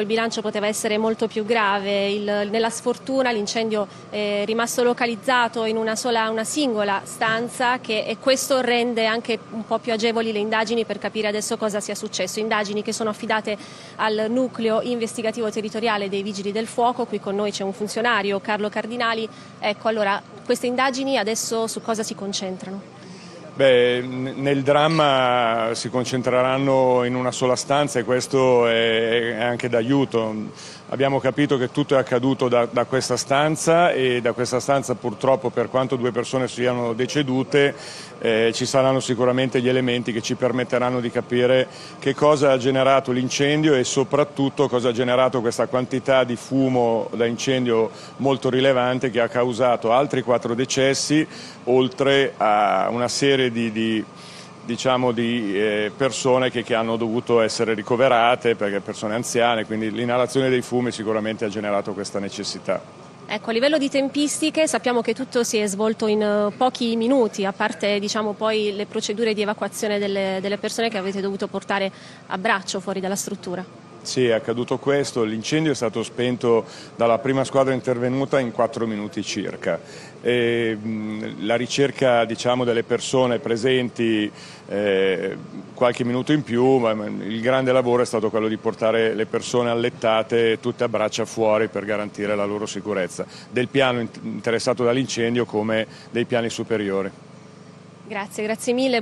Il bilancio poteva essere molto più grave, Il, nella sfortuna l'incendio è rimasto localizzato in una, sola, una singola stanza che, e questo rende anche un po' più agevoli le indagini per capire adesso cosa sia successo. Indagini che sono affidate al nucleo investigativo territoriale dei Vigili del Fuoco, qui con noi c'è un funzionario, Carlo Cardinali. Ecco, allora, queste indagini adesso su cosa si concentrano? Beh, nel dramma si concentreranno in una sola stanza e questo è anche d'aiuto. Abbiamo capito che tutto è accaduto da, da, questa stanza e da questa stanza purtroppo per quanto due persone siano decedute eh, ci saranno sicuramente gli elementi che ci permetteranno di capire che cosa ha generato l'incendio e soprattutto cosa ha generato questa quantità di fumo da incendio molto rilevante che ha causato altri quattro decessi oltre a una serie di, di diciamo, di eh, persone che, che, hanno dovuto essere ricoverate perché persone anziane, quindi l'inalazione dei fumi sicuramente ha generato questa necessità. Ecco, a livello di tempistiche sappiamo che tutto si è svolto in uh, pochi minuti, a parte diciamo, poi le procedure di evacuazione delle, delle persone che avete dovuto portare a braccio fuori dalla struttura. Sì, è accaduto questo, l'incendio è stato spento dalla prima squadra intervenuta in quattro minuti circa. E, mh, la ricerca diciamo, delle persone presenti eh, qualche minuto in più, ma il grande lavoro è stato quello di portare le persone allettate tutte a braccia fuori per garantire la loro sicurezza, del piano interessato dall'incendio come dei piani superiori. Grazie, grazie mille.